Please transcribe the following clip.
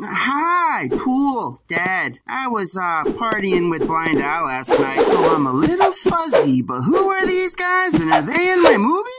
Hi, pool, Dad. I was uh, partying with Blind Al last night, so I'm a little fuzzy. But who are these guys, and are they in my movie?